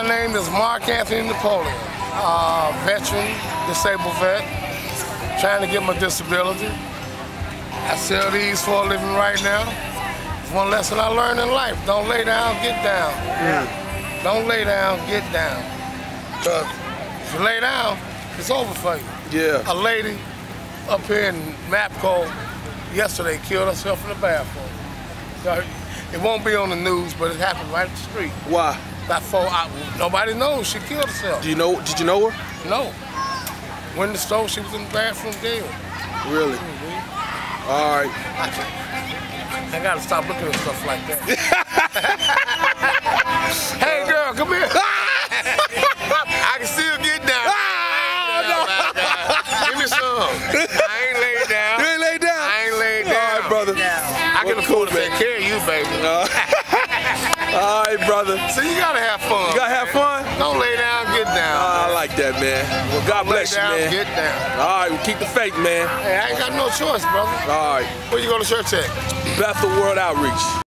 My name is Mark Anthony Napoleon, uh, veteran, disabled vet, trying to get my disability. I sell these for a living right now. It's one lesson I learned in life. Don't lay down, get down. Mm. Don't lay down, get down. Because if you lay down, it's over for you. Yeah. A lady up here in Mapco yesterday killed herself in the bathroom. So it won't be on the news, but it happened right up the street. Why? About four hours. Nobody knows she killed herself. Do you know? Did you know her? No. When the stove, she was in the bathroom dead. Really? Mm-hmm. All right. I, I gotta stop looking at stuff like that. hey girl, come here. I can still get ah, down. Give me some. I ain't laid down. You ain't laid down. I ain't laid down. All right, brother. I can Well, afford to cool, take man. care of you, baby. Uh, All right, brother. So you gotta have fun. You gotta have fun. Don't lay down, get down. Ah, I like that, man. Well, God lay bless you, down, man. get down. All right, well, keep the faith, man. Hey, I ain't got no choice, brother. All right. Where you go to church at? Bethel World Outreach.